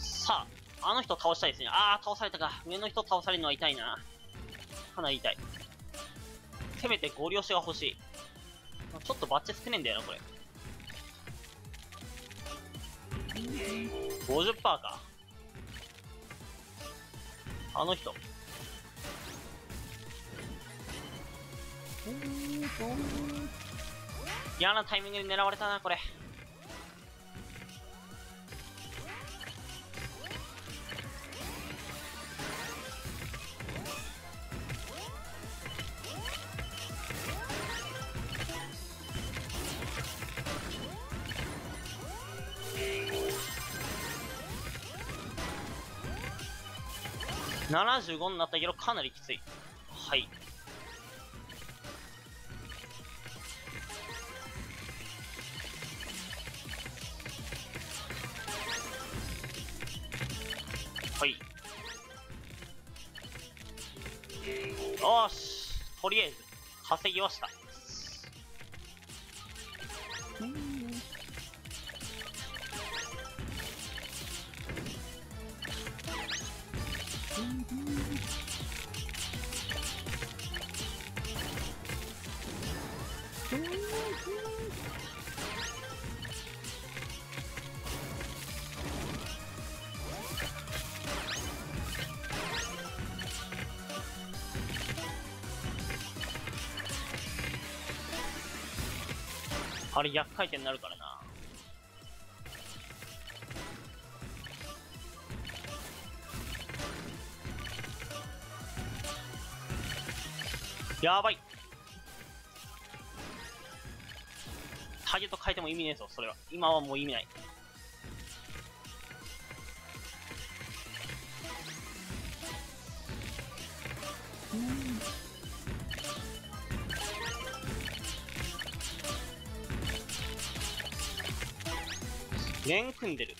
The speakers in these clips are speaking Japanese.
さあ、あの人倒したいですね。あー、倒されたか。上の人倒されるのは痛いな。かなり痛い。せめてゴリ押しが欲しい。ちょっとバッチ少ねえんだよな、これ。50%か。あの人。嫌なタイミングで狙われたな、これ。75になったけどかなりきつ。い。はい。よし。とりあえず、稼ぎましたうん。あれ逆回転になるからな。やばい。ターゲット変えても意味ねえぞ、それは。今はもう意味ない。面組んでる。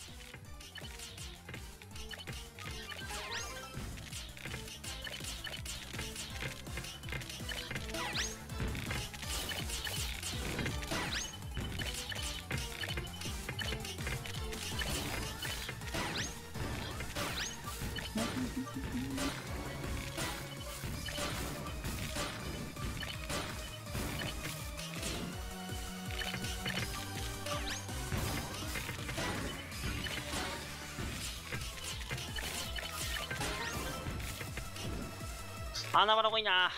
穴場どこいな。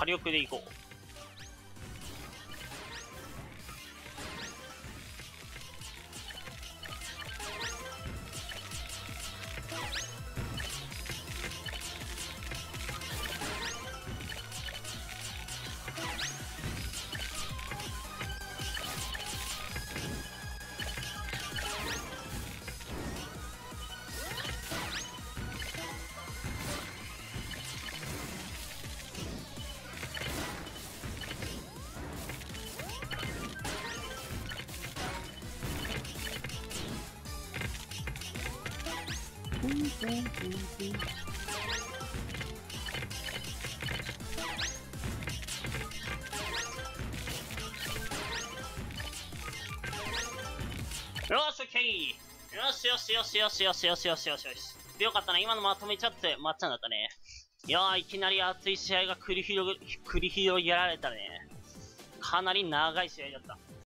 火力でいこう。し、オッケーよしよしよしよしよしよしよしよしよし。よかったな、今のまとめちゃってまっちゃんだったね。いやー、いきなり熱い試合が繰り広げ、繰り広げられたね。かなり長い試合だった。